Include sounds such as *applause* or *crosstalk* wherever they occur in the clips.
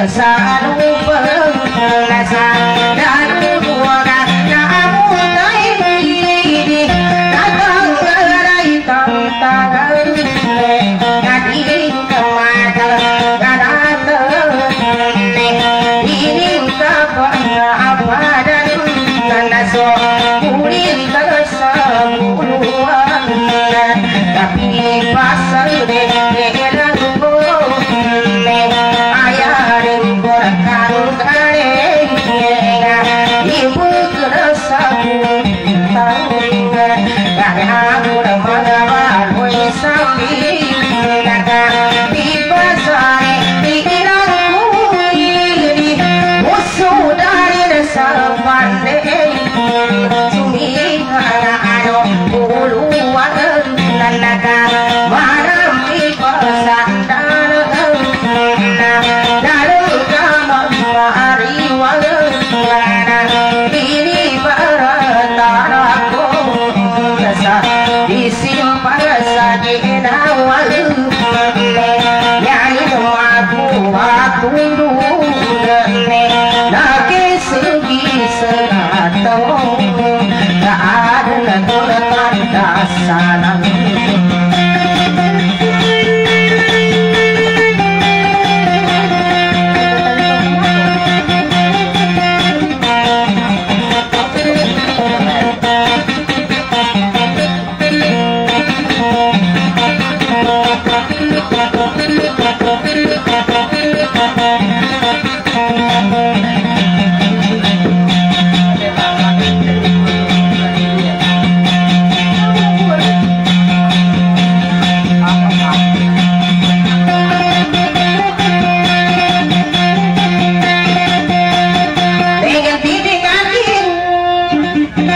Cause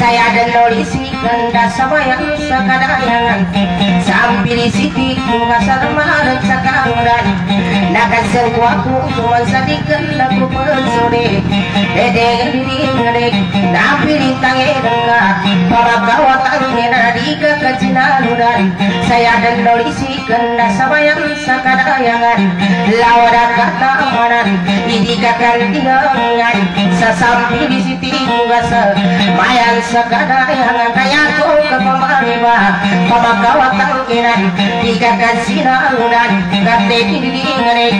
Saya dan lolisi ganda sabayan sa kadayangan Sampili siti bunga sa lamaran sa kanguran Nakasangko ako tumansadikan lagu pensuri Dede diri ngerek Napiling tangiran ka Pamagawat ang ngenadika kajinalunan Saya dan lolisi ganda sabayan sa kadayangan Lawada kata amanan Idikakan tinangan Sasampi di siti bunga sa Mayan sa kadayangan Kaya ko kapamariwa Pamagawat ang ngenan Dikakan sinalunan Kate diri ngerek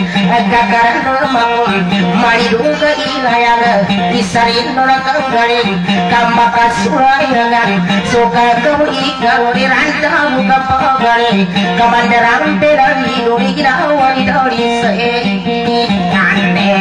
Kakaran normangun Mariduga ilayang Isarin norakang galing Kambaka surayangan Suka kau ikan Diranta muka pagaling Kamandarang pelari Nuri ginawa di dari Seikane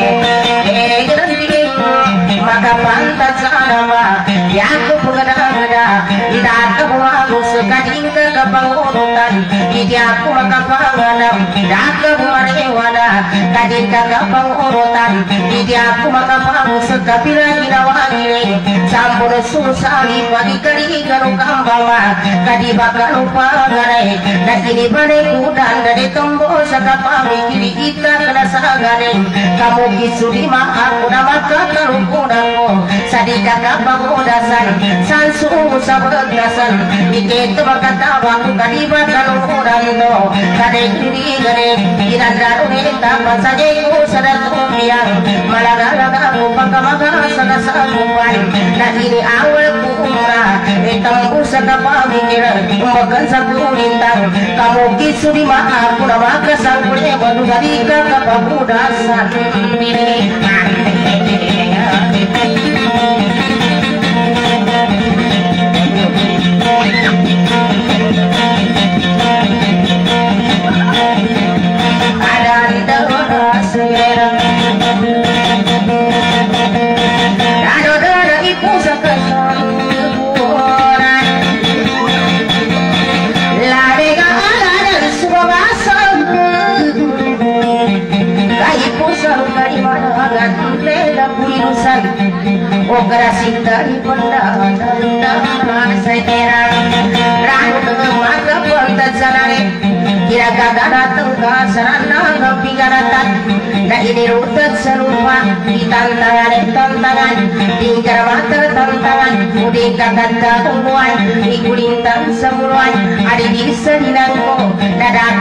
maka pantas nama Yeah, pengadang-ada Tidak kebuang sekading ke kebangunan Idi aku maka panganam Tidak kebuarewana Kading ke kebangunan Idi aku maka pangu sekapila ginawangiling Sampur susali pagi kali garu kambama Kadi bakal lupa ngarai Dan ini badai kudan dari tombo sakapami Kiri kita kena Kamu kisudi maaf Udah maka karukudanmu Sadika kapangudasan Sansu sabagdasan Iketo makatawa Kadi bakal lukudan no Kadai kiri gare Irandaro nita Pasajay ko sa datong Malagalaga mo Pagkamaga sa kasagupan Na ini awal kumura Itang usa ka pamikiran Umagan sa kulintang Kamu kisudi maaf Kuna makasangkuli Madugari ka kapagudasan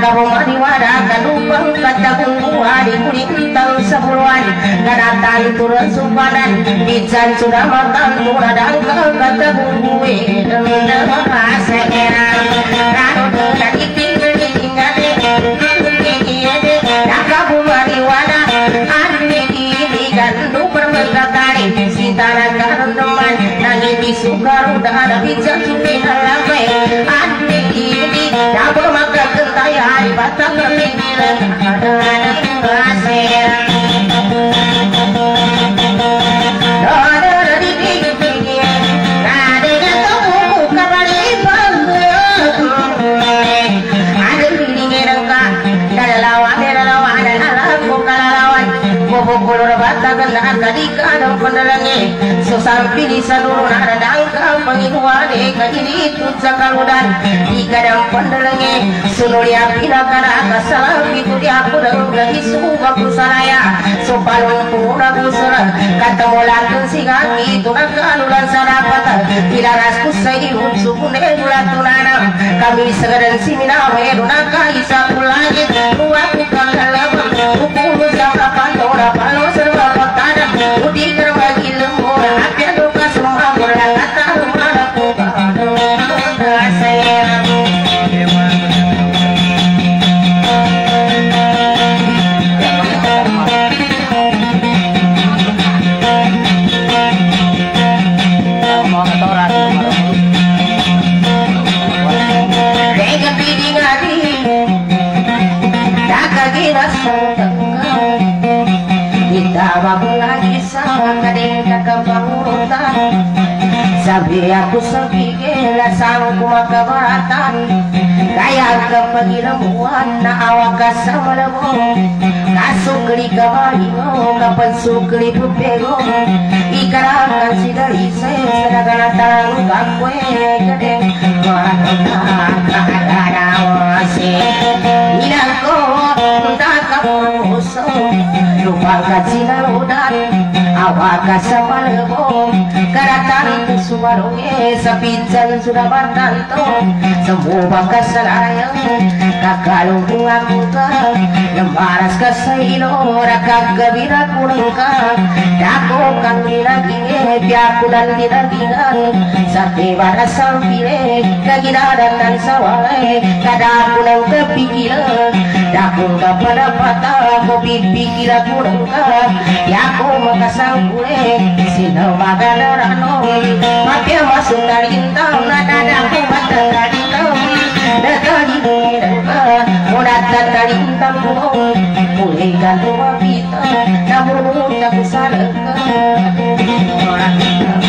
Mani wada Kanupang kata bungkuan Di kulintang semuluan Garatan turun sumpanan Bican sudah makan Muradang kata bungkuwe Dan rasa erang Rano dengan iping Sugar udah ada bisa cumi halamai Andi hari batang Susampi di seluruh nada dangka Pengihuane kadiri itu sakaludan Ika dan penerangi Sunulia pina kana kasalam Itu dia aku dan gagi suka kusaraya Supalung pura kusara Kata mulakan si kaki Itu nakalulan sadapata Tidak rasku sukune bulat tunanam. Kami segadan si minawe Dunaka isa kulangit Buat ukang kalabang Ukulu sama pandora Palo serba patada Udi Kasukli kabalingo kapansukli pupego Ikarakan si dari saya sedangkan atang kakwe kadeng Makakakakakawasi Inako Takamuso Lupa kacilaludan Awak kasamalamo Karatan tu suwarunge Sa pinsan sudah bertanto Semua kasalayang Kakalung aku ka Lembaras ka sa ilo Rakagabira kurang ka Dako kang nilaging Piyakulan nilagingan Sa tibara sampire Kaginaran ng saway Kadako ng kepikiran Dako ka panapata Ko pipikiran kurang ka Yako makasangkule Sino magalarano Mapya masuk talintang Nadadako matalintang Dadali Mulat talintang mo Mulai ganto mapita Namun tak salah Dengan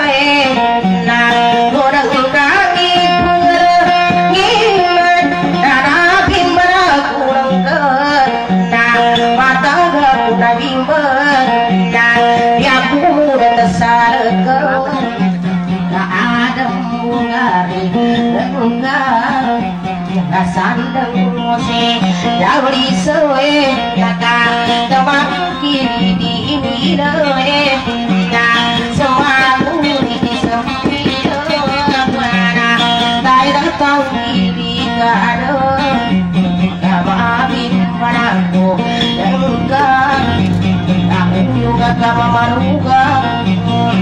manuga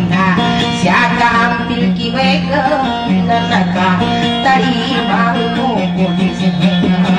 Nah Siaka ambil kiweka Nanaka Tadi mangku Kudis masih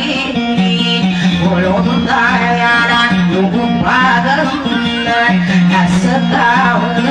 ጸሎቱን ታያላል የጉንፋ ዘርሱን ያሰጣሁን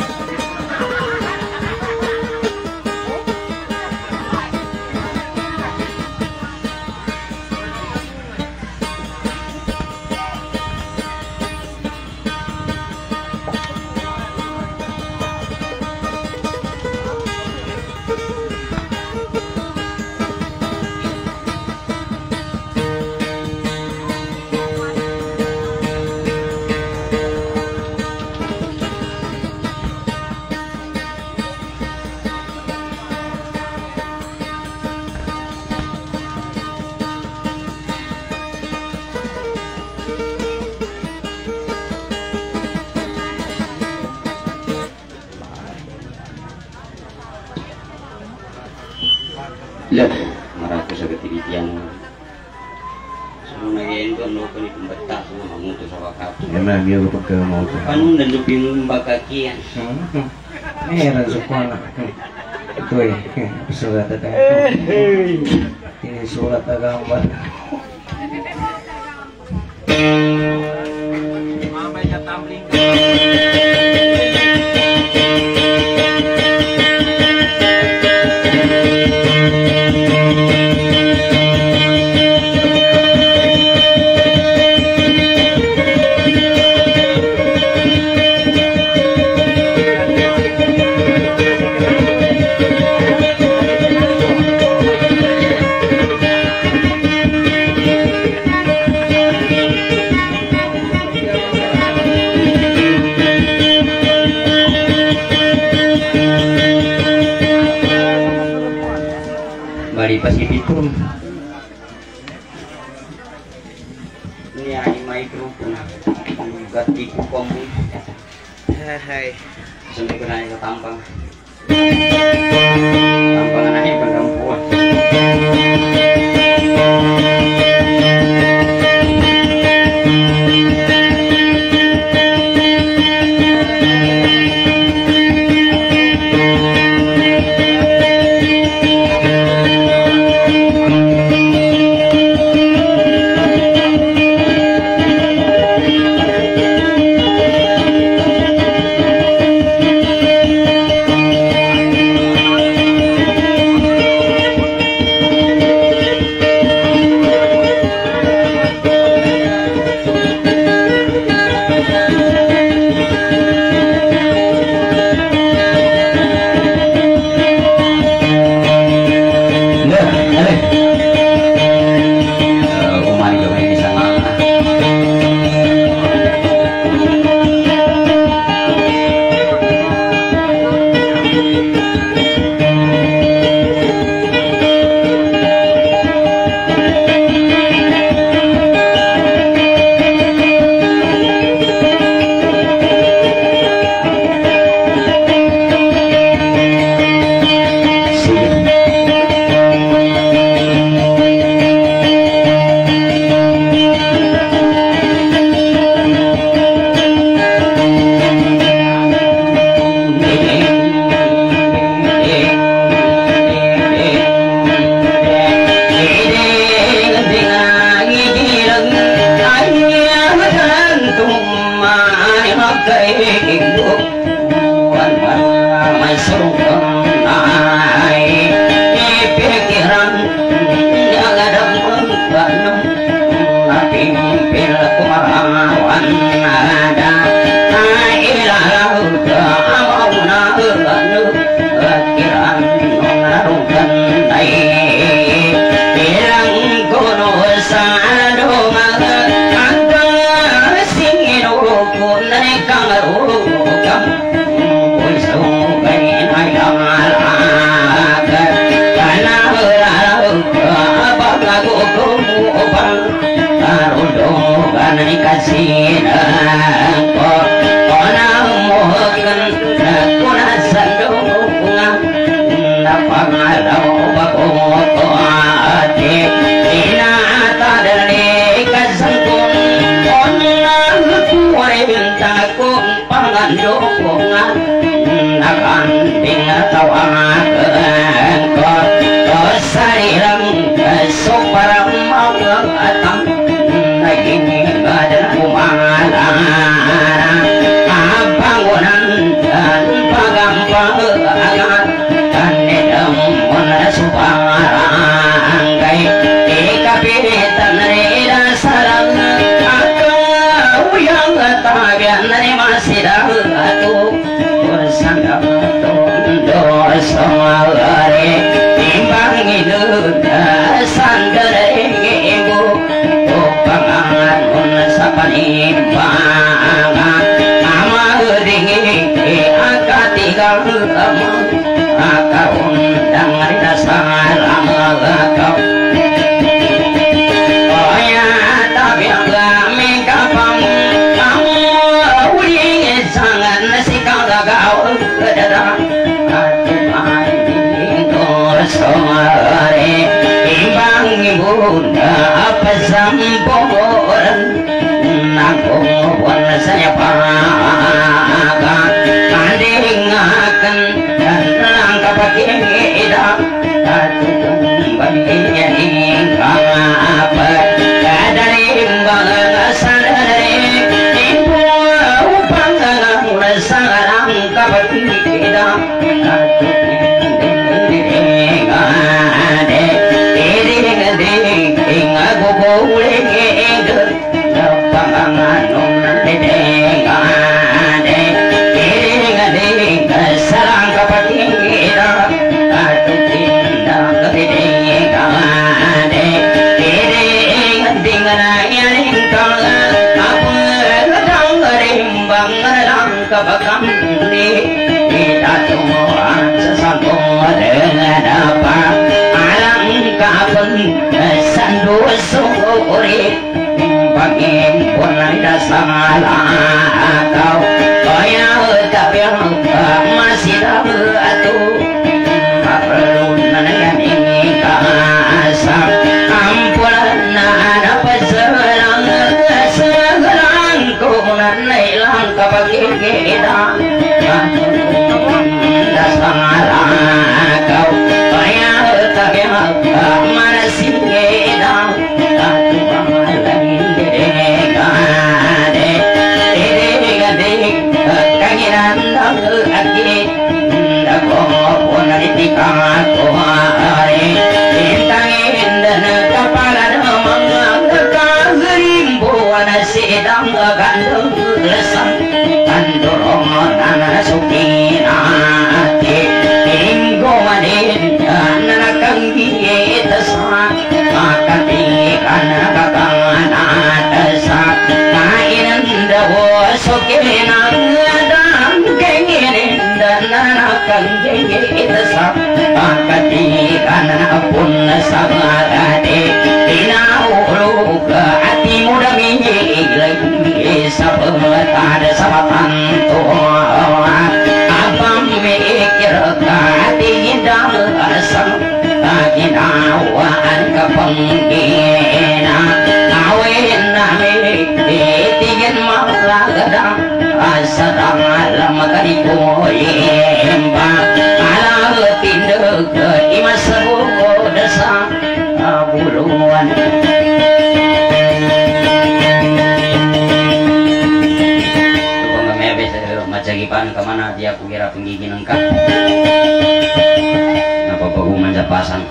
dia ke kan mbak kaki ya? Hmm. Eh itu ya surat agama eh, eh. ini surat agama. Pun ada salah kau tapi masih atuh perlu nanya ini kasar ampunan ada peserang segerang ku nailang kapagi kita dasar pun hati Bila uruh ke hati muda minyik Lagi sabar tak ada sama hati indah lesam Tak inawan ke penggina Kawin namik di tingin mahu lagadang Asa tak alam kadipu imbang pasang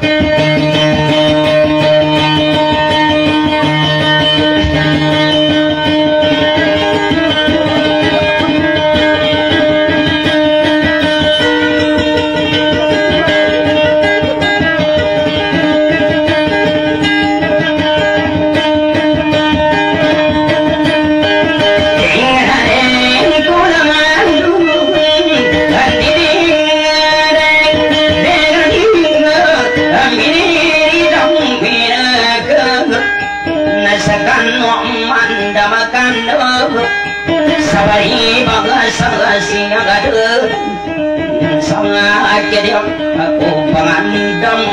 sangaja aku pandang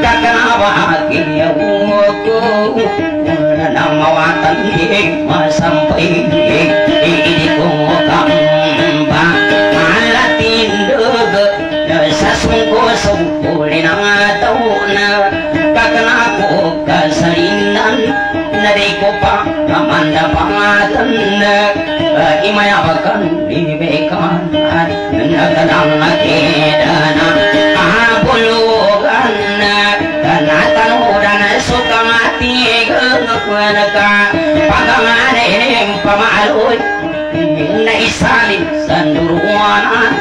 kakawakku mawatan sampai sungguh sungguh tau na kakanaku kasarinan nariko pa kamanda pangatan na Nagalang nakidana Abulugan Kanatan udan suka mati Gengkwenaka Pagamanin pamaluy na isalin sanduruanan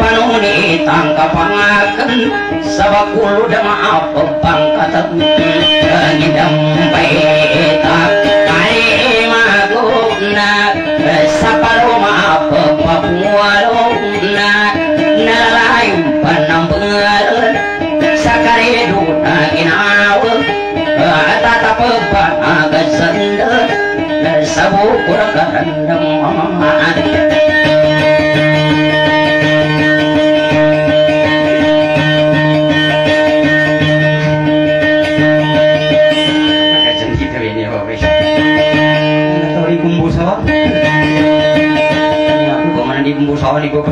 panuni tangka pangakan sabakulo da maapa pangkatag ngidam baita kari maguna sa palo maapa papualo na. Nalayong panambangalan sa karido na ginawa tatapapan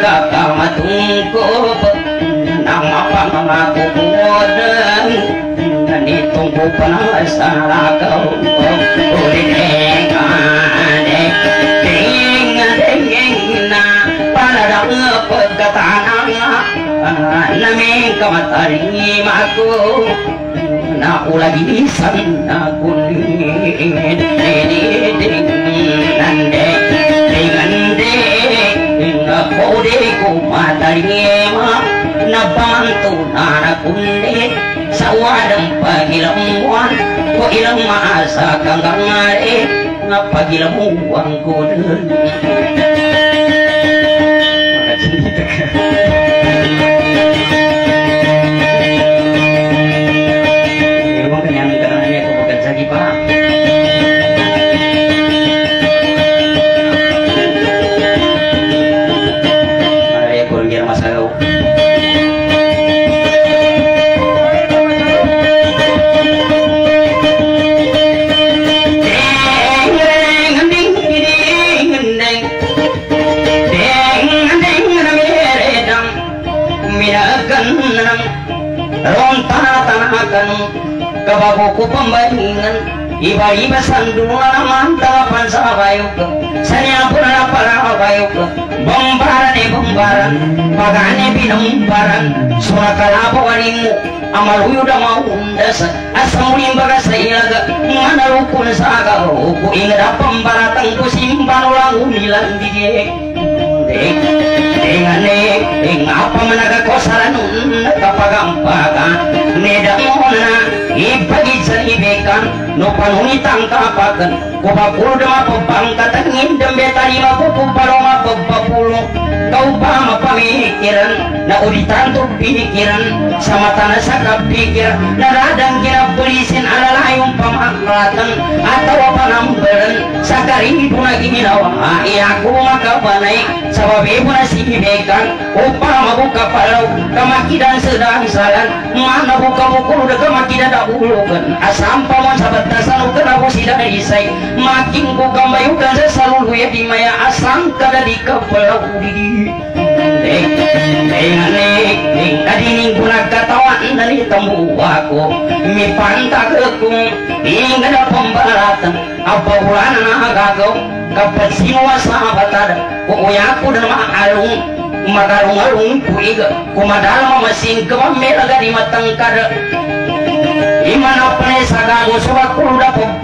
kama tungko nama pama aku mudan ni tungko pana sara kau uri ka de ding ding na pana dang pagata na name kama tari maku na ulagi san na kun ni ni ding nan de Baudeku madalima nabantu nara kunde sawadang pagilamuan ko ilang maasa kanggang ngare ngapagilamuang kudan Iba-iba sandungan mantap sabayuk Sanya pura para bayuk Bombaran e bombaran. Pagane binombaran Sura kalabo wanimu. Amaluyo da maundas Asamulim baga sa ilaga Mana rukun sa agaw Ku ingat pembaratang ku simpan ulang unilan di dengan ing apa menaga kosaran kapagampaga neda mona ibagi jalibekan no panuni tangkapakan ko bakul dama pabangkatan ngindem betari mapupu palonga pabapulong kau pa mapamikiran na ulitan to pikiran. Sama tanah sa pikir. Na radang kira pulisin alalayong pamaklatan atau apa sa karibu na ginawa iya ko makabanay sa babi mo na sinibekan upang mabuka palaw kamakidan sedang salan. Mana buka bukul udah kamakidan da ulukan asam paman sa batasan ukan ako sila isay makin sa salulu ya di maya. Asam kada di kapalaw di dari tembu aku mi ada pembaratan apa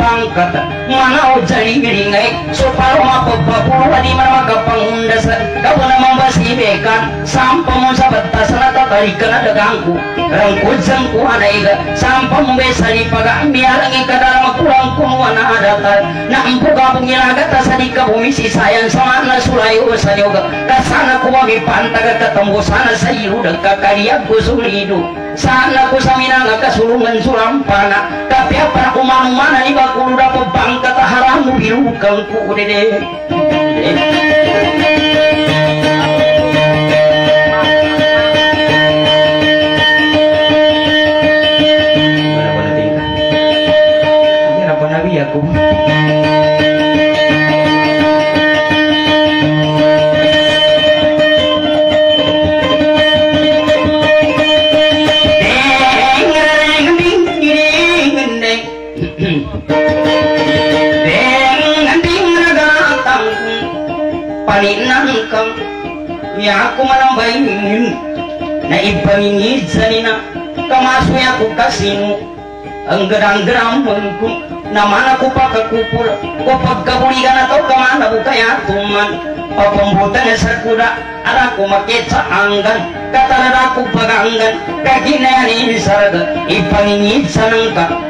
pembangkat mana o jari miringai supaya ma pebapulu di mana magapangunda sa kabana mambasi bekan sampa mo sa batasana ta balikan ada gangku rangkul jangku ana iga. Sampa mo besari paga. Mialang ikadala makulang kuno ana adatar na empu gabung ilaga ta sa di kabumi si sayang. Sama na sulayo sa yoga kasana ko mami pantaga ketemu sana sa ilu dekat kaliya kusulidu sana sa minanga kasulungan sulampana. Tapi apa aku mana mana bakul udah pebang kata haramu birukan ku dede ya aku manambahin na ibangingid sa nina kamasoy ako kasino ang gerang-gerang mengku na mana ko pa kakupul ko pagkabuligan na to kamana ko kaya tuman sarga ipangingit sa nangka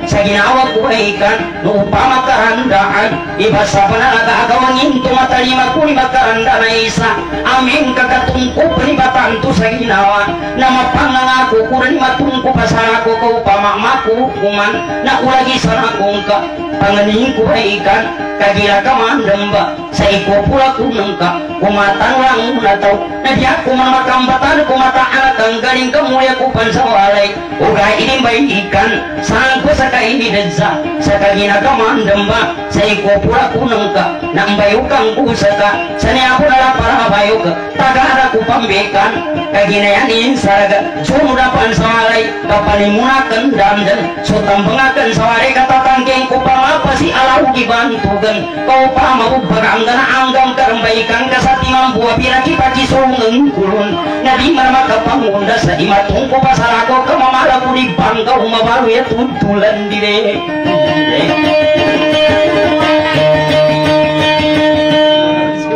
sa ginawa ko ay ikan no upama kahandaan iba sa panalaga agawangin tumatalima ko ni makaranda na isa aming kakatungko panibatan to sa ginawa na mapangangako ko na ni matungko pa sa ako ka upama makukuman na ulagi sa akong ka panganin ko ay ikan kagila ka mandamba sa ikupula ko nangka kumatan lang na tau na diya kumamakambatan kumataan kang galing kamuya ko pansawalay uga ini ikan saan ko sa kainidadsa sa kaginagkamandamba sa ikupula ko nangka na ambayukang kusaka sa niya ko nala para bayok tagara ko pambekan kaginayanin saraga. Sumuda pansawalay kapanimunakan damdan. So tambangakan sawari katatangking ko pamapasi alaw gibantugan kau pa maubaganggan anggang karambaikan kasatimang buwa piraki paki sungeng kulun na di marama kapangunda sa imatong ko pasarako kamamala ko di bangka umabalu ya tuntulan dire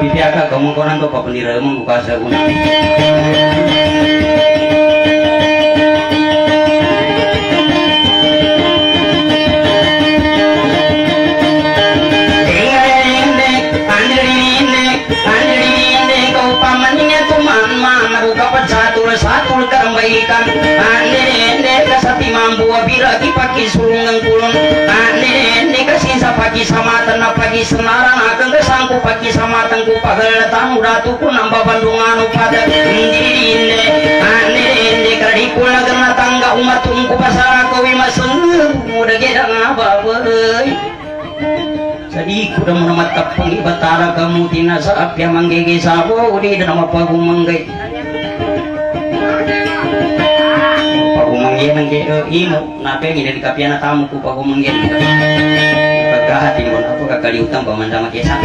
Bibiaka kamu konan to papendira mo buka sa pagi sulungan kulon ane ane kasinsa pagi samatan na pagi senaran akan kesangku pagi samatan ku pagal tamu datu ku nambah bandungan pada indiri ine ane kadi kula kena tangga umat tungku pasara kawi masun muda gedang apa Sadi kuda menemat kapang ibatara kamu tina saap yang manggege sabo. Udi dan nama pagung manggen nge imo ngide di kapiana tamu ku pago manggen pagkahati mo ako kakaliutang pamandama kesa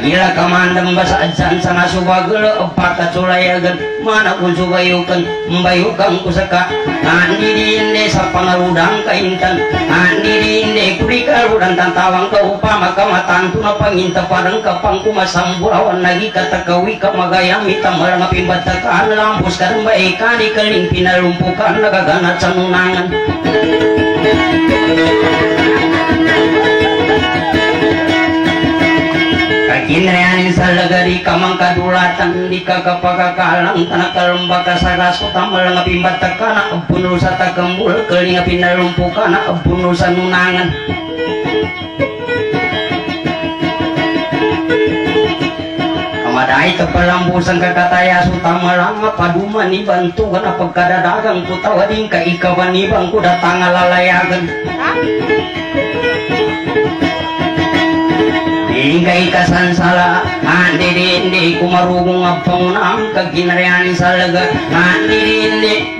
kagila kamandang basa adsan sa nasubagal empat ka culayan mana kung subayukan membayukan kusaka. Andi dinde sa pangarudang kaintan. Andi dinde kuri karudang tantawang ka upama kamatan tuna panginta padang kapang kumasamburawan lagi katakawi kamagayang mitamarang apimbatakaan lampus karambay kani kaling pinalumpukan nagaganat sa nunangan Kakinreanin sa lagari kamang kadulatan di kakapagakalang tanak kalumba kasaras ko tamal nga pimbata ka na abuno sa tagambul kali nga pinalumpo ka na abuno sa nunangan Kamadai kepalambusan kakataya sutama lama paduma ni bantu kana pagkadadagang kutawading kaikawan ni bangku datang alalayagan Ingkay kasansala Andi dindi kumarugong apangunang Kaginarianin salaga Andi dindi di kumarugong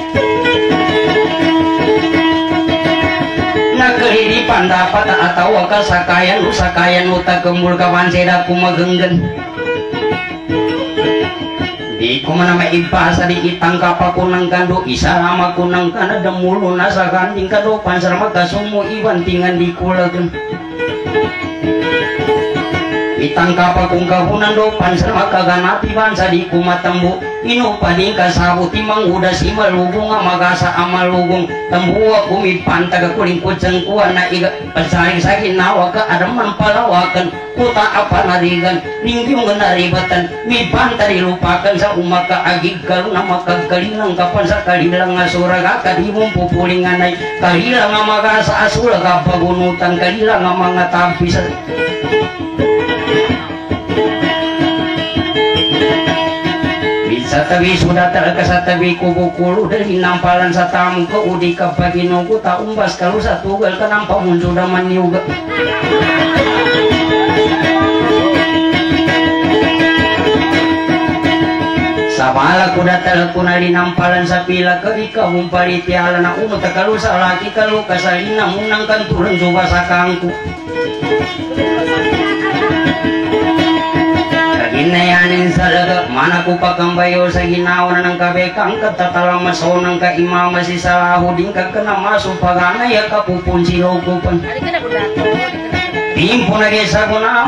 Nagkahiripan dapat atau ka sakayan usakayan uta kembul kawan seda kumagenggen di kumana may ibasa di itang kapaku ng kando isa lama ko ng kanada mulo nasa kanding kado pansar magkasumo iwan tingan di kulagan itang kapakong kahunan do pansar magkaganati bansa di kumatambo inu pading kasabuti mangguda si malubung magasa amalubung tembuwa kumi pantaga kuling kuceng kuana iga. Pasaring sakin nawa ka adaman palawakan. Kuta apa narigan. Ninggi ngenaribatan mi pantari lupakan sa umaka agig kalu nama kagalilang kapan sa kalilang asura ka. Di mumpupuling anay. Kalilang magasa asula ka. Pagunutan kalilang mga tampi sa sa tabi sudah talaga sa tabi kubo-kulo dahil nampalan sa tamong ko udi ka paginugo ta umbas. Kalu sa tugal ka ng pamundo naman yuga sa bala ko na talaga ko na linampalan sa pila ka ikaw mong palitiala na uno takalu sa laki kalu kasalina munang kanturan suba sa kangko Inayanin sa ko ginawa ng kabekang katatalamasao ng kaimama si Salaho din kagkanamaso paganay kapupun si Logopan. Hari ka na budato. Timpo na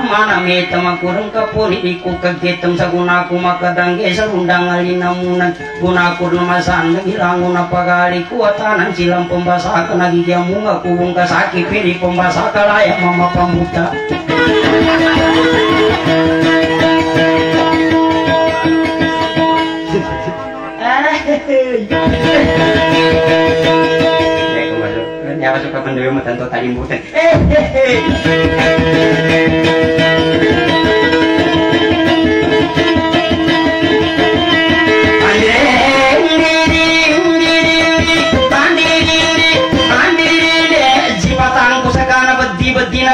mana meta makurang kapuni di ko kagitam sa kuna ko makadangge sa undang alinamunan kuna ko namasan nagilango na pagali ko atanan silang pembasa ka nagigyamu nga kubong kasaki pili pembasa ka laya mama pamuta.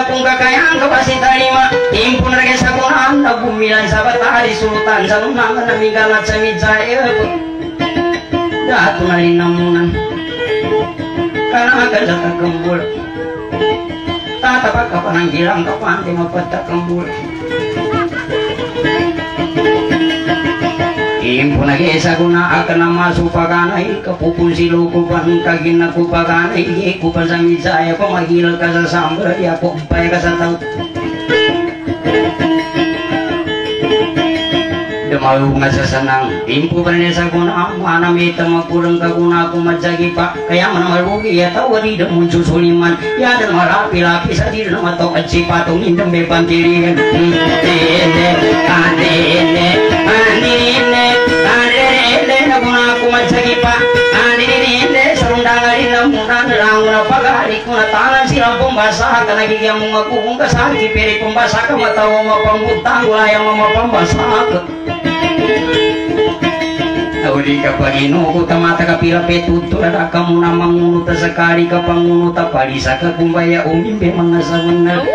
Kung kakayang kapasi talima Impun lagi sa kunan na bumilan sa batari sultan sa lunangan na migalat sa midzaya Dato na. Rin namunan Karena agad sa tagambul Tatapak ka pa ng gilang ka pa Hindi mapatakambul Impo na gesa ko na aka na masupaganay Kapupun silo ko pa ng kagina ko paganay Iye ko pa sa misaya pa Mahilal ka sa pa rin sa kuna Mana mita magkulang ka kuna Ako madsagi pa Kaya man malugi Ya tawari da mong susuliman Ya dan marapi-lapi Sa di na matok at sipatong Indang may pantilihan Tene Kanene Anine Anine Na kuna ako madsagi pa Anine Sarundang alin na muna Nalang na pag-ari ko na tangan Silang pembasa ka Nagigyan mo nga kung kasaki Piri pembasa ka Matawa mapangutang Wala yung mapambasa ka Uli ka pagino ko tamata ka pila petuto Ada ka muna mangunut sekali ka pangunut Palisa ka kumbaya umimbe mga sabunan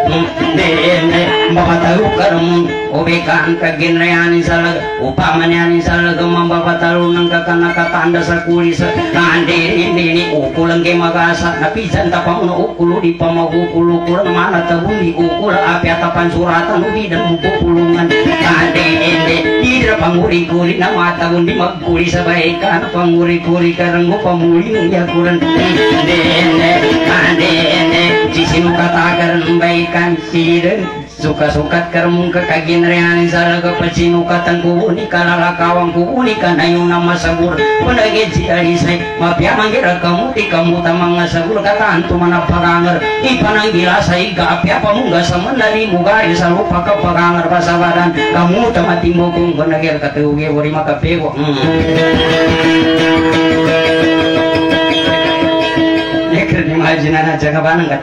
Dene Mapatalu ka namun Obekaan ka genreanin sa laga Upaman yanin sa laga Mambapatalo ng kakanakatanda sa. Kulis Nande ini ukulang kay magasa Napisan tapamuno ukulo di pamagukulo Kulang mana tabundi ukula Api atapan suratan Ubi dan mupupulungan Nande ini Tidak panguri-kuri na mata kundi magkuri sa baikan panguri-kuri karang mo pamuli ng yakuran Dene, adene, sisino katagaran ng baikan siren Suka-sukat karmong kakaginreanin sa laga Pacino katang kuuni kalalakawang kuuni ka na yung nama sabur Panagid si Alisay Mapya mangira kamuti kamuta mga sabur Kataan tumanapagangar Ipananggila sa iga Apya pamungga sa manali mugari sa lupa kapagangar Pasabaran kamuta matimo kung panagir katugi Wari makapego Ya keren imajinan aja kapan nggak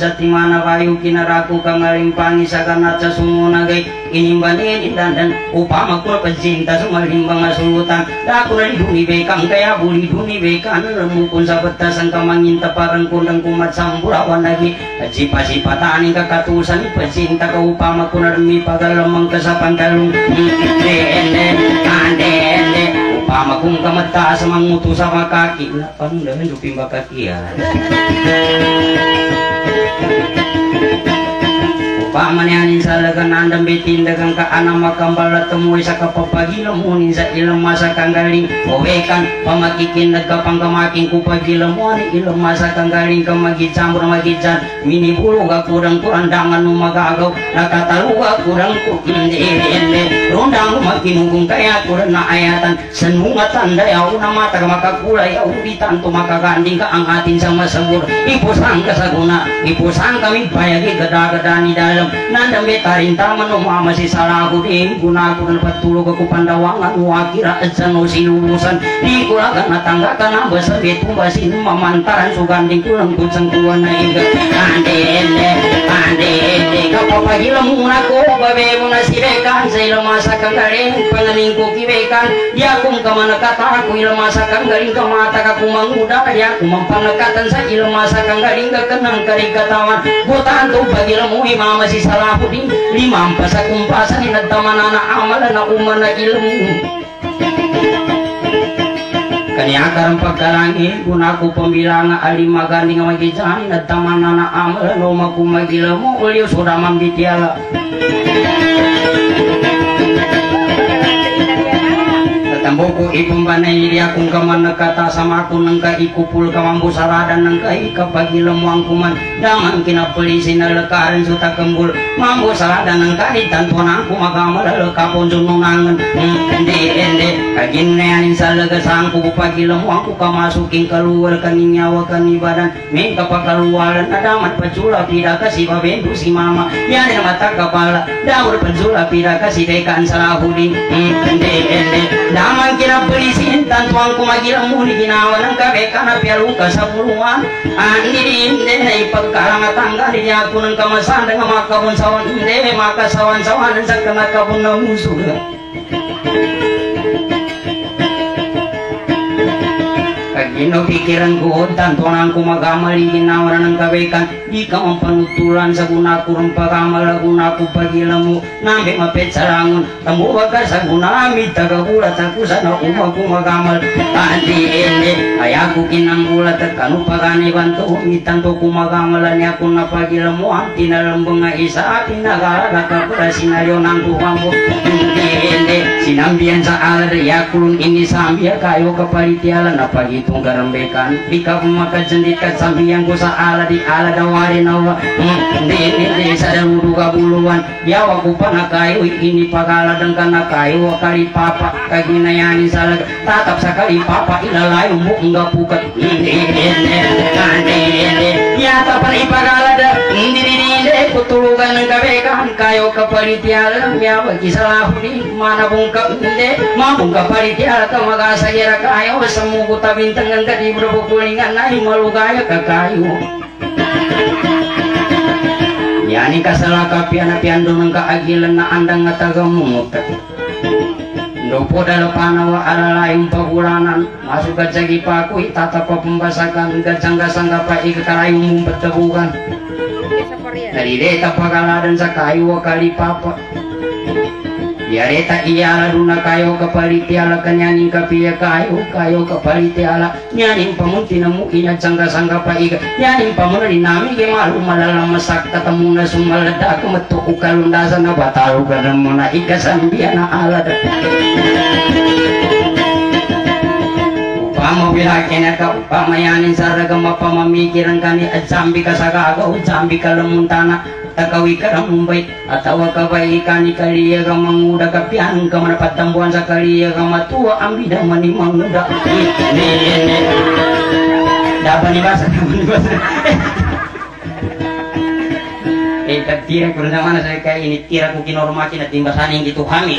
Sa timana kayo kinaraku kangalimpangi Sa kanat sa sumunagay Inimbanin indandan Upama ko pagsinta Sumalimbang asulutan Dako na duni bekang Kaya buli duni bekan Remukun sa batasan kamanginta Parang kundang kumat samburawan lagi At sipa-sipatanin kakatusan Pagsinta ka upama ko na remi Pagalamang kasapan kalung Ende, kung kamata sa manguto sa makaki na pandahan yung pimbakakiyan. *laughs* Pamanianin sa lagan andam bitin dagang ka anang makambala tumuwi sa kapapagilamunin sa ilang masa kang galing Owekan pamakikin nagkapangkamakin kupagilamunin ilang masa kang galing ka magitsambur magitsan Minibulog ako kurang kurandangan nung magagaw Nakataluga kurang kukindiri Rondang makinugong kaya kurang na ayatan Sanungatan dayaw na mata makakulay Auditan to makaganding ka ang atin sa masabur Ipusang ka sa guna Ipusang kami bayagi gada-gada dalam Nandang betarin taman umama si salaku din Guna ko na patulog ako pandawangan Wakira at sa no sinulusan Di ko lagan natanggakan ang basabit Kumbasin mamantaran Suganding ko lang kutsang kuwan na iga Andele, andele Kapapagilam muna ko Babe mo na si Bekan Sa ilang masa kang galing Pangaling ko kibekan Di akong kamanakata Ako ilang masa kang galing Kamata ka kumanguda Di ako mampanakatan Sa ilang masa kang galing Kakanang karikatawan Butaan to Pagilam mo Imama si Salahudin Limang pa sa kumpasan Inadtaman na amalan Na umana ilmu. Kaniya karang pagkalangi guna ko pambilanga alim magani nga magijani na taman na na amal no magkumagila mo uliw sudah Tambo ko ipumbanay iriya kung kaman nagkata sama ko nang kaikupul kamambu saradan ng kai kapag ilamuang kuman. Daman kinapulisin na lakaran sa takambul mambu saradan ng kai tanto na ako magamalala kapon sununangan hindi hindi kagin na yanin sa lagasang ko kapag ilamuang ko kamasuking kaluwal kaninyawa kanibadan may kapag kaluwalan na daman pajula pida kasi babendo si mama. Yan na mata kapala daur pajula pida kasi dekan sa lahudin hindi hindi Naman kinapulisin tantuang kumagilang muli ginawa ng kabe ka sa puluhan Ang hindi na ipagkarangatanggal niya ako ng kamasan ng makabunsawan hindi makasawan-sawanan sa kanakabun na muso Kagino pikiran ko tantuang kumagamali ginawa ng kabekan di ka mampanutulan sa guna kurang pagamala guna ko pagilang mo mapet sarangon tamuwag ka sa gunamid tagagulat ako sa na umag kumagamal Andi ende kaya ko kinanggulat at kanu pagani banto humitan to kumagamalan niya kung napagilang mo ang tinalambang nga isa akin nagalaga ka para sinaryo ng tuwang mo hindi ende sinambihan sa alar ya kulun ini sambia kayo kapalitiala na pagitong garambekan di ka kumakadjandit ka sambihan ko sa ala di ala dawari na wa hindi hindi sa daludu kabuluan. Yawa ko pa na kayo ini pagaladang ka na kayo kali papa. Kaginayani sa lag tatap sa kali papa ilalayo mo enggak pukat hindi hindi hindi hindi yata pa ipagalada kutulugan ng kabekan kayo kapalitiala yawa kisalahu di mana bungkap hindi mabung kapalitiala ka magasagira kayo semugu tabintangan ka di berpukulingan na malugaya ka kayo Yani kasalaka piana piando ng kaagilan na andang nga tagamungot. Dopo dalo panawa alalayong pagulanan Masuk ka jagi pa ako itatapa pembasakan Gajang-gasang ka pa ikakarayong mong batabukan Narireta pagaladan sa kayo kali papa. Yareta iyala duna kayo kapalitiala kanyaning kapiya kayo kayo kapalitiala nyaning pamunti na mo inatsangga sangga pa iga nyaning pamunari nami ke malu malalang masak katamu na sumalada ka matu ukalundasan na batalo ka na mo na ikasambiya na alada Upama bilakin ka upamayanin sa ragama pamamikiran kani at sambi ka sa gagaw sambi ka lamuntana takawi ka ng Mumbai atawa ka ba ikani kaliya ka manguda ka piyan ka manapatambuan sa kaliya ka matua ang bida manimang ne dapat nibasa dapat nibasa eh tira ko na naman sa kaya ini tira ko kinormakin at timbasan yung gitu hami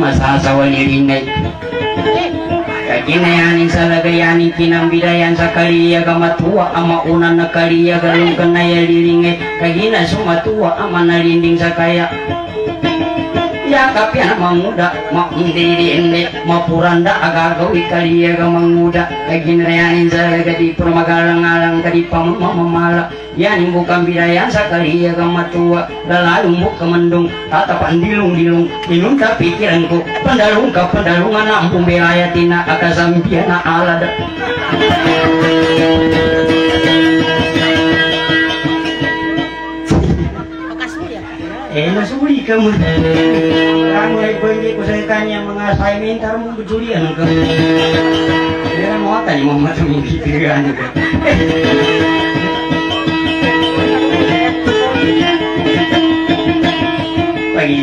ni Rinay. Inayanin sa lagayanin kinambidayan sa kaliya matuwa ama unan na kaliya galung kanaya lilinge kagina sumatuwa ama nalinding sa kaya yakap yan manguda maundiri ende mapuranda agagawi kaliya ga manguda kaginayanin sa lagadi pramagalang-alang kadi pamamamala yan bukan bidayan sa kaliya ga matuwa lalalong mo kamandong tatapan dilong-dilong inunta pikiran ko pandalung ka pandalungan na ang pumbelaya tina akasampian na alada. Eh, nasuli ka mo. Ang ay pwede ko sa kanya mga assignment, taro mo betulian ka. Kaya mo ata ni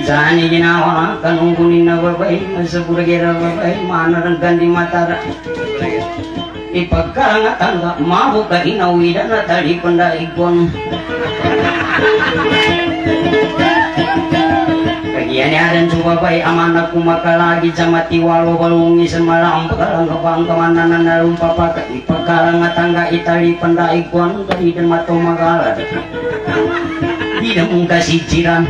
mga tumingkitigan ka. Pag-isaan ni ginawa, kanungkunin na babay, masapuragira babay, mana ng ganding matara. Ipagkarangatan ka, mabuk ka inawidan na tali pandaikon. Kagian dan subabay amanah kumakalagi sama tiwalo balungi semalam papa ipakalang tangga itali pandaikuan kali dan mato magala tidak muka sijiran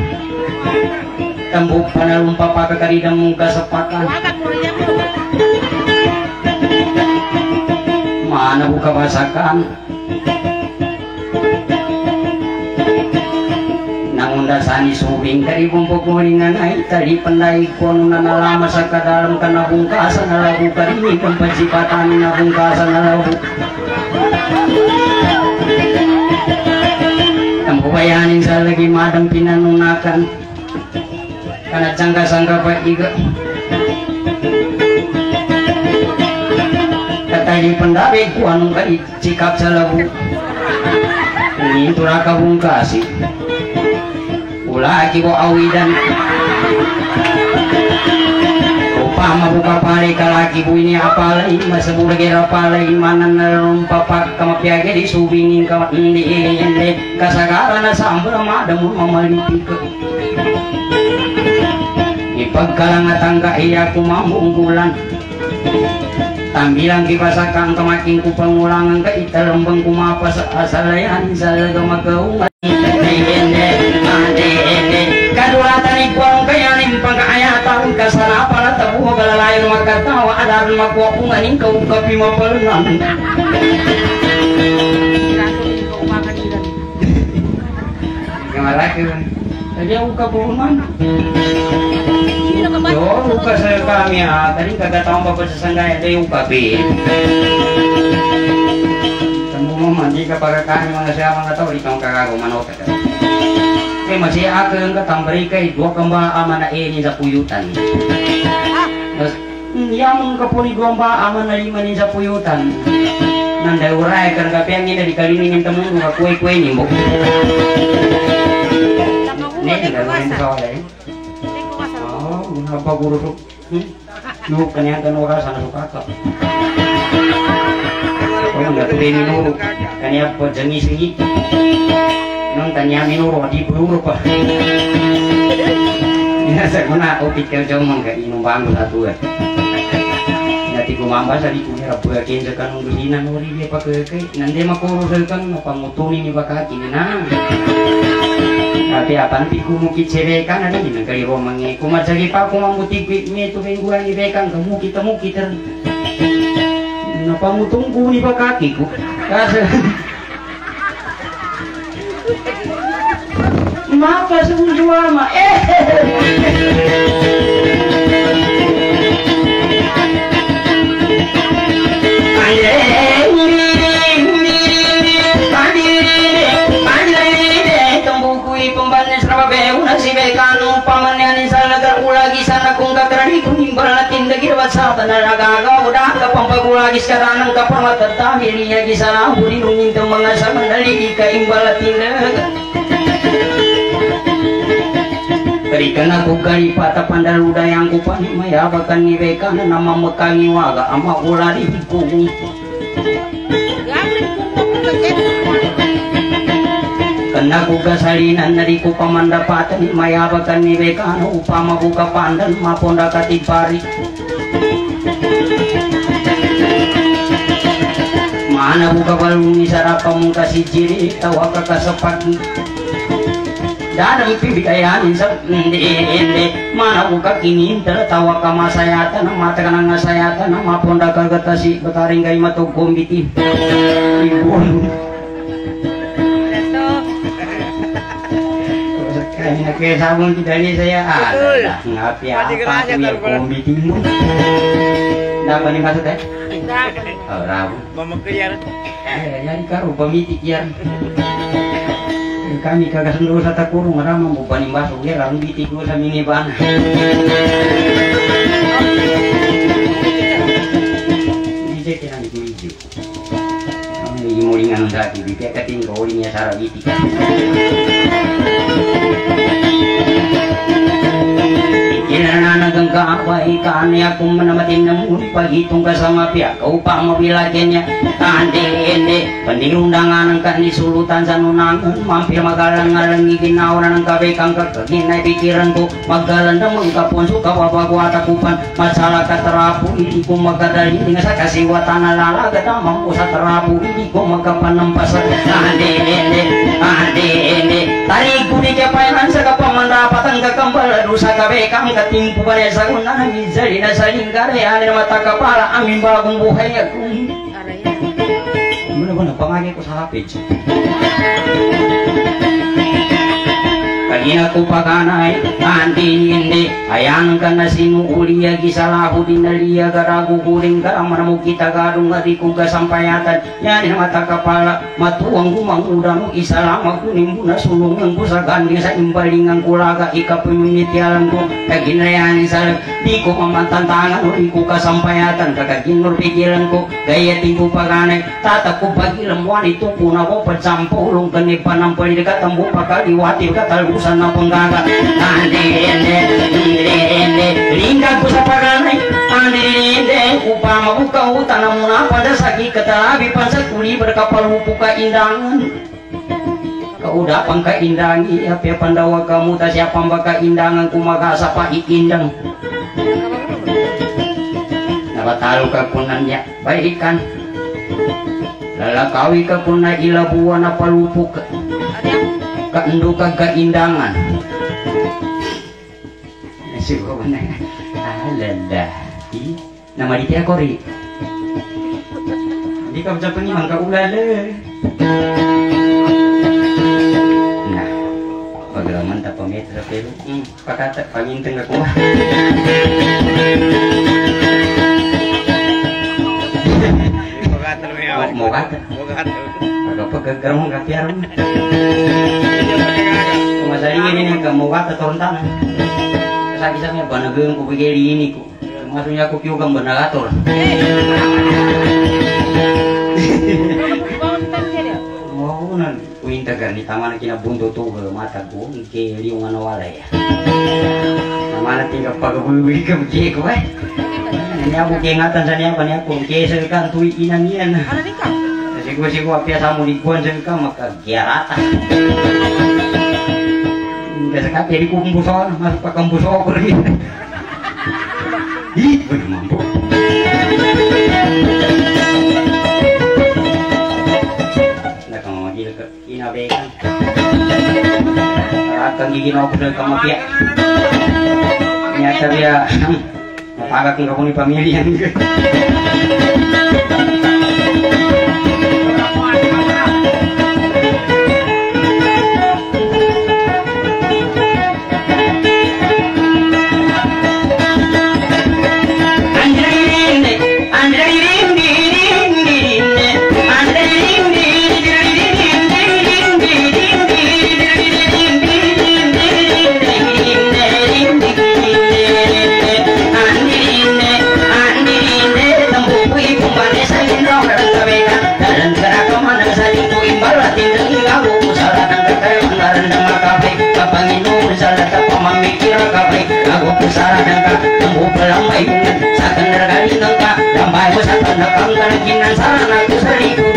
tembuk panalum papa kali dan muka sepakan. Mana buka basakan? Nangunda sani subing dari bumbu kuningan ay tadi pendai kono na nalama sa kadalam ka na bungkasan labu karini kang pagsipatan na bungkasan na labu ang bubayanin sa lagi madang pinanunakan kana sangka-sangka pa iga katay pendabi ko anong ka sikap sa labu ini tura ka bungkasi Ula ko awidan Upama buka pare kalaki bu ini apalai masa mula gira palai mana narum papak kamapiage di subingin kamat ndi ende kasagara na sambra madamu mamalipi ke Ipagkalang tangga iya kumambungkulan Tambilang kipasakan kemakin ku pengulangan ke italembang kumapas asalayan salaga magaungan kadulatan ikuang kaya ning pagkaayatan kasana para tabuha balalayan magkatawa adaran makuha kung aning kaukapi mapalangan Kamalaki Tadi aku kapunan Yo, luka sa kami ha. Tadi kagataon pa pa sa sanggaya. Ito yung kapi. Tamo mo man, di ka pagkakain mga siya mga tao, di ka makakagumanok ka. Kaya masih akan katambari kay dua kamba ama na ini sa puyutan. Mas yamong kapuni dua kamba ama na lima ni sa puyutan. Nanday uray kan kapi ang ina di kalinin ng tamun nga kuwe-kuwe ni mo. Ni ang gawin sa wala eh. Oh, apa guru tu? Hmm? Lu kanya kan ora sana suka ka. Enggak tuh ini. Nung tanya minuro di peluru pa. Ina sa kuna o pikir jauh mangga inung bangun satu eh. Nanti ko mamba sa di kunya rabu ya kenja kan nung dulina nuri dia pakai kai. Nande makoro kan pangutuni ni bakaki ni na. Tapi apa nanti ku mukit cerekan ada di negeri romangi. Ku macagi pa ku mamutik mi tu mingguan ni bekan kamu kita mukit ter. Napa mutungku ni bakaki ku. *laughs* Kasi Mapa sa juama eh. Pampagulagis ka ranang kapamatatami niya gisana huli nungin mga sa mandali ka kali patah pandaluda yang ku pani mayabakan ni beka na nama mekangi waga ama ula di hikung Kena ku gasalinan nari ku pamandapatan ni mayabakan ni beka na upama buka pandan maponda katipari mana buka balung sarap pamungkas jiri tawa kakasepagi tawa kama sayata na mata ka nga sayata na maponda kagata si bataring kay matog kumbiti ibon kaya kaya sabon kita ni saya ada ngapi apa kerasnya aku ya kalau pernah. kumbiti Dapat ni maksud eh? Oh, rabu. Mama kuyar. Eh, jadi karo pamitik yan. Kami kagak sendiri sa takurong maramang mo panimbaso ya rang biti ko sa minivan. Hindi kaya nang video. Ang imulingan ng dati, di kaya kating ko uling niya sa biti. Kinananagang kaanay akong manamatin ng muli Pagitong kasama piya Kaupa mabilagyan niya Ande ende Pandiundangan ng kanisulutan sa nunangan Mampir magalang ngalang iginawa ng kabekang kakaginay pikiran ko Magalan na mga kapunso Kawabago at akupan Masalah katarapo Hindi ko magkadali Nga sa kasiwatan na lalagat Amang ko sa tarapo Hindi ko magkapanampasan Ande ende Ande ende Tarik ko di kapayanan sa kapamandapat Ang kakambal Dosa kabekang katimpo pa rin sa unang Mizali na sa lingkara Yan na mata kapara Aming bagong buhay ako Ano ba na pangagi ko sa hapage Agi sa laho din na liya Garago kuring ka Amara mo kita garong Adi kong kasampayatan Yan na mata kapala Matuwang gumangudang Isa lamang kunin mo na sulungan ko Sa ganding sa imbalingan ko Laga ikapimimitialan ko Kagina yan sa Di ko mamantantangan O di ko kasampayatan Kakaginor pikiran ko Gaya tingko paganay Tatak ko pagilamuan Ito puna ko Pagsampulong kanipan ng palikat Ang bupakaliwati Katalusan ng panggaga Andi ende Indi ende Lingkad ko sa paganay Andi ende Upama buka utang muna Pada sagi ketalabi Pansa kuli berkapalupu kaindangan Kaudapan kaindangi Apa pandawa kamu? Ta siapa baka indangan Kumagasa pa ikindang Nabatalo ka kunanya Baikan Lalakawi ka kuna ilabuan na palupok Kaendo ka kaindangan Siguro na Alala Di Namaliti ako rin Hindi ka sa pangimang kaulala Nah Paglaman ta pametra pero hmm, Pakata pamintang ako Mogatal mo Hindi mo nagaga. Kumasari ini aku kiu kang bana atur. Mau nan kuinta ya. Eh. Ini aku keingatan sa niya pa niya kung kesa kan tui inang yan. Kasi ko si ko apya sa mo likuan sa ka makagiarata. Hindi sa kapya di ko kumbuso masuk pa kumbuso ko rin. Ih, bener mampu. Nggak kamu magil ke inabekan. Akan gigin ako sa kamapya. Nyata dia mapagak ng ako ni kamu pelamai sa kali nangka, damai mo sa tanakang kanakinan sana ko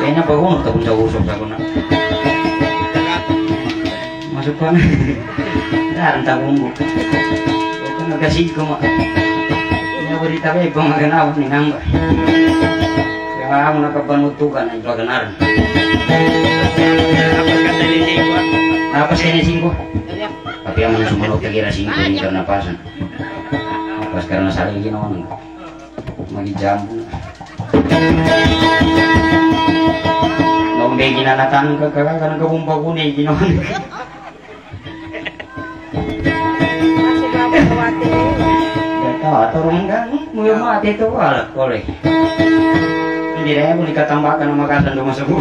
Kayaknya bago Takong sa usok sa kuna Masuk ko na Dahan takong umbo Huwag ka nagasid ko ma Kaya berita kayo kung maganawag ni namba Kaya ako nakapanutukan ay paganaran Apa kata ni Singko? Apa sih ini singko? Tapi yang mana sumunod kira singko ini karena pasan. Pas karena saling ginawa nang magi jambu. Ni ginawa. Masih bawa kawati Ya tahu turun kan mau mati itu alat oleh. Hindi rin mo nikatambak ng makasan do masuk.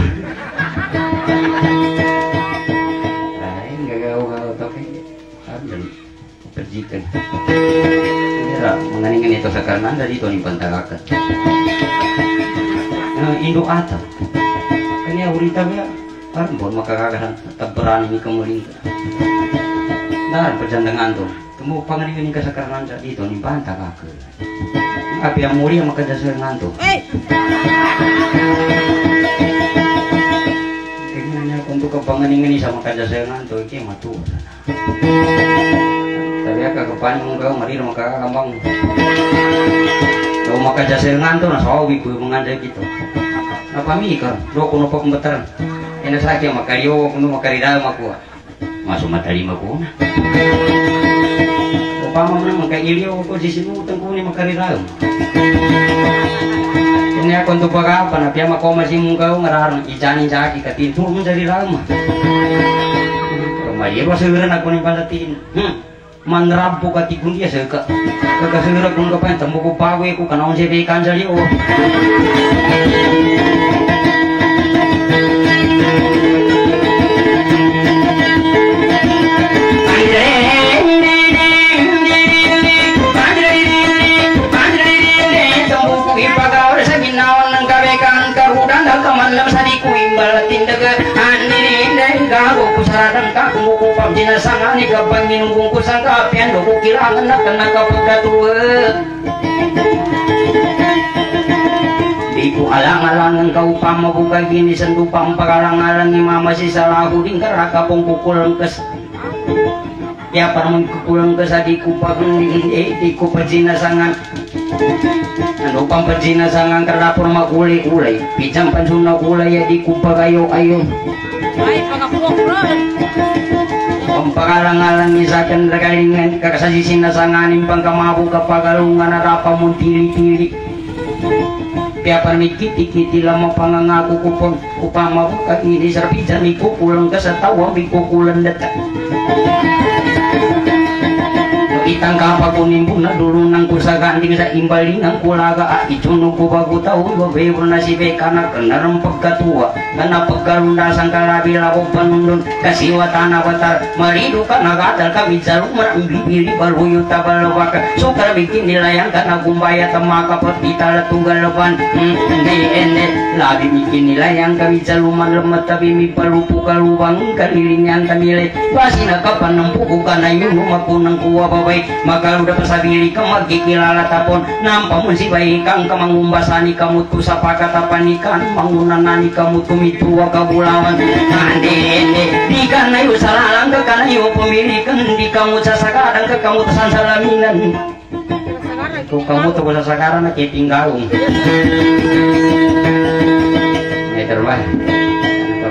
Ay, gagaw-gaw to kay. Sabi perjikan. Kira menganingan itu sekarang dari itu nih pantagakan. Nah, Indo ata. Urita ya. Parang bon makakagahan tabaran ni kamuling. Dar perjandangan to. Temu panganingan ni kasakaran sa dito ni pantagakan. Api yang muri yang makadasaran to. Eh, Tingnan kung to kapanganingan ni sa makadasaran to iki matu. Tapi ya kakapan mong kau mariro makakakambang. Kau makadasaran to nasawi ko menganda gitu. Napami ka, do ko no pakumbatar. Ena sa akin makariyo kuno makarira makuha. Masuk matali makuha. Upama kay iliyo ko sisinutan ko ni makarira. Ini aku untuk apa? Nabi ama kau masih mungkau ngarang ijani jaki katin tuh menjadi lama. Kemarin pas segera aku nih pandatin. Hmm. Manrabu kati kundi ya seka. Kaka segera kun kapan temu ku pawe ku kana onse be kanjali o. Sinasangani ka panginungkong ko sa kapian do ko kailangan na ka nakapagkatuwa Di ko alang-alangan ka upang mabukay ginisan upang pagalang-alang ni mama si salahu din karaka pong kukulang kas Ya para kukulang ka sa di ko pag eh, di ko pa sinasangan Ano pang pa sinasangan karapor magulay-ulay Pijang pansuna ulay ya di ko pagayo-ayo ay pagapuok ron. Ang pangalang-alang ni sa akin ragalingan kakasasisin na sanganin pang kamabong kapagalungan na rapa mong tili-tili kaya pa may kiti-kiti lamang pangangako ko pag upama ka ini sa pizza may kukulang ka sa tawa data itang kapagunin mo na dulo ng kusaganding sa imbaling ang kulaga at itunog bago tao babebo na si Beka na kanarang pagkatuwa na napagkarundasan kalabi labo panundon kasi wata na watar marido ka nagadal ka bidzaro marang bibiri baluyo tabalawa ka so karabikin nilayan ka na gumbaya tamaka patita la tugalaban hmm, hindi hindi labi mikin nilayan ka bidzaro man lemat tabi mi palupu kalubang kanilingan kanile basi na kapanampu ko ka na yun makunang kuwa babay maka udah pasabili ka magkikilala tapon nampamun si bayi kang kamangumbasani kamut ku sa pakatapanikan mangunanani kamut kumituwa kabulawan. Nandi ende di kana yu salalang ka kana yu pemilikan di kamu sasakadang ka kamu tasan salaminan Sekarang ku kamu tuh sa sakaran na kitinggalong ya terbaik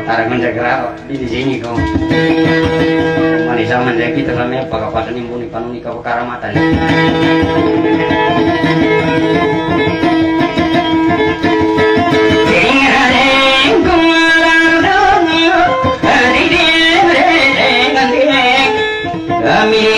Tarang menjaga di sini kau kita sama pagkapasan ibu ni panuni ka karamatan Labis mak nakamal na panganyan ko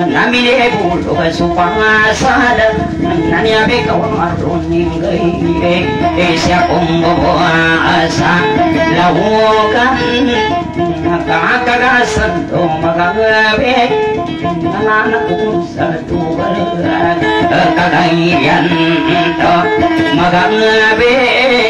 mga ni sulad ako sila totok namin e bulo ka supasada nanyabi ka wamaruning gay e siya kong asa lawukan nakakagasan to magagabi nanganak ko sa tugal kagayan to magagabi nanarwa ko sa pangarong nasa naman naman niya niya ko man napimpil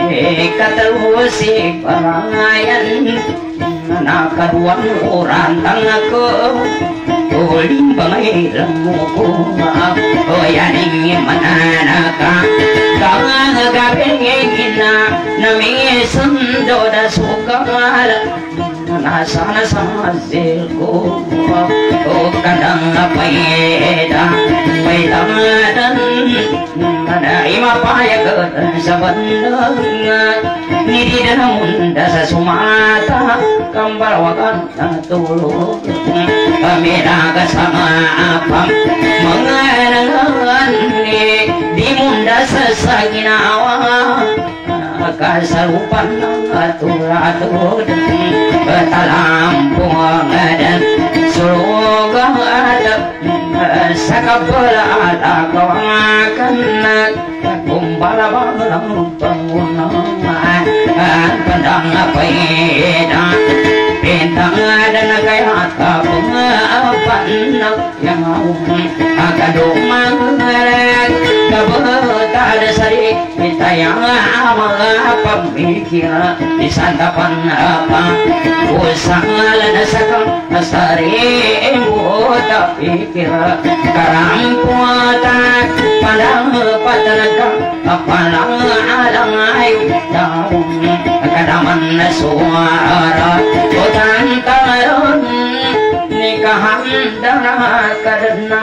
ame kakakapita Narwa ko sa kadingiran Ang wakang abikan Ni kore Katalusi parangayan Nakaduan orang ako Uling pangilang mo ko O yaning mananaka Kang gabing na Namisun da sukal nasa nasa hasil ko o kadang payeda paydadan ada imapayag sa bandang nidida munda sa sumata kambarawagan na tulog kami nakasama apam mga nangan ni di munda sa sa ginawa kasarupan atur-atur Talam buang dan suruh adab Sakapul ada kawakan Kumpala balang pengunang Pendang peda Bintang dan kaya kabung Apa yang akan dumang Kabung ada sari minta yang apa mikir di santapan apa usang lana sakam sari muda pikir karam kuatan padang patanakan apalang alang ayu daung kadaman suara utan tarun nikahan darah karena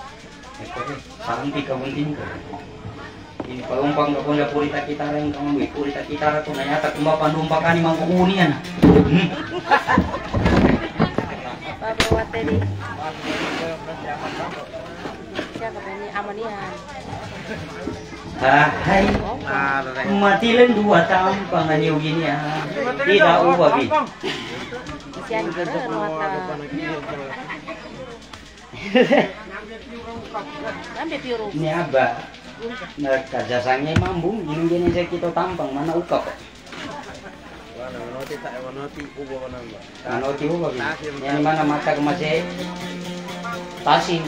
Santi kamuntin ka ini palumpang ka pun purita kita rin kang may purita kita to na yata kung mapandumpa ka ni mangkukuni yan hmm. Babawa tadi. Siya ka ni amanian. Hai, mati lang dua tampang ang yung gini ah. Tidak ubah bi. *laughs* Ini apa? Nah, kerjasanya mambung, gini gini saya kita tampang mana uka kok. Wanoti tak wanoti ubo wanamba. Ano ti ubah bi? Yang mana mata ke masih tasin.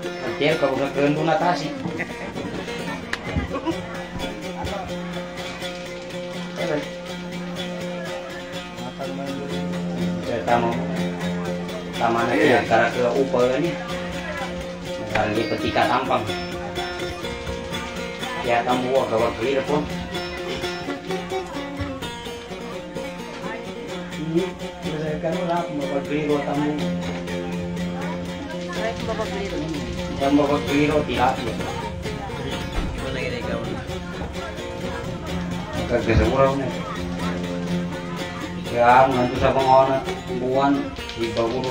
Nanti kalau udah keren na tasin. Tama tama na ya karena ke upah ini lagi petika tampang. Ya tamu wah gawat beli pun ini saya kan lah bapak beli tamu Saya yang bapak beli. Tidak. Ya Mana ini kau? kagak semurah nih ya ngantu sa pangona buwan di baguro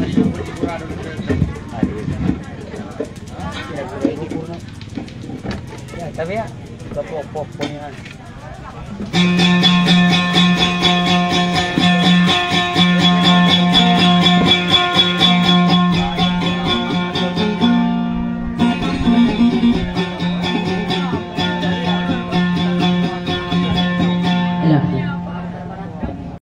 Ya, tapi ya, po yan.